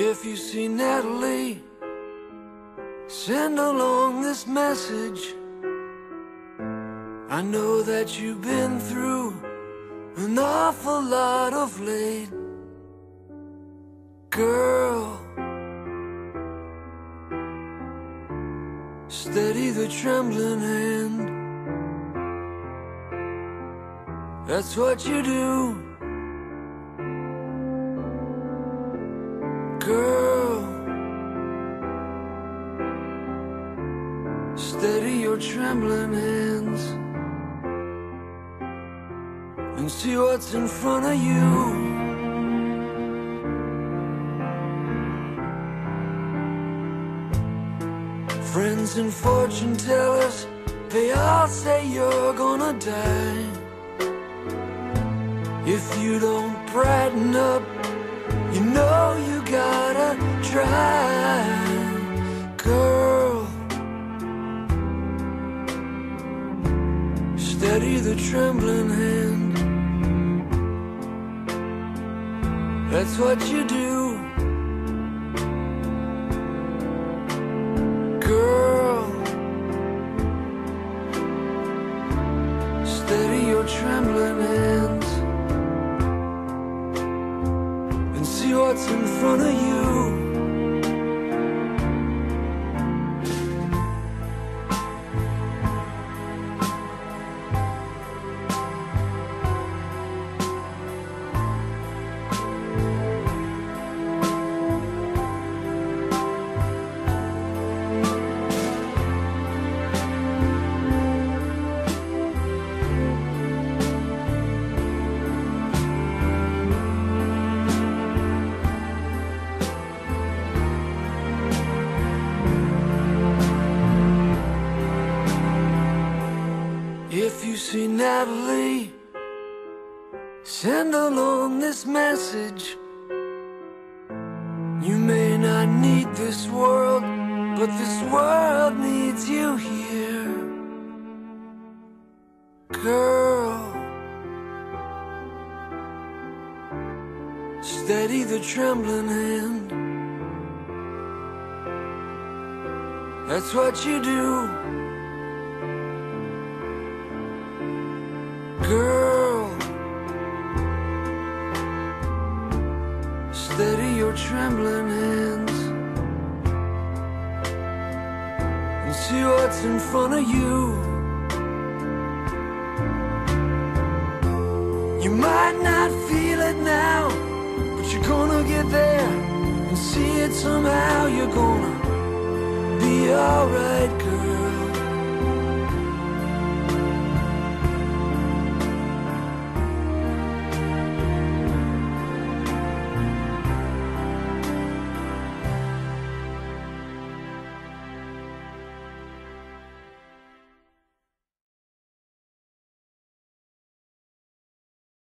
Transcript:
If you see Natalie, send along this message. I know that you've been through an awful lot of late. Girl, steady the trembling hand. That's what you do. Steady your trembling hands and see what's in front of you. Friends and fortune tellers, they all say you're gonna die. If you don't brighten up, you know you gotta try. Steady the trembling hand. That's what you do. Girl, steady your trembling hands and see what's in front of you. See Natalie, send along this message. You may not need this world, but this world needs you here. Girl, steady the trembling hand. That's what you do. Girl, steady your trembling hands and see what's in front of you. You might not feel it now, but you're gonna get there and see it somehow. You're gonna be alright,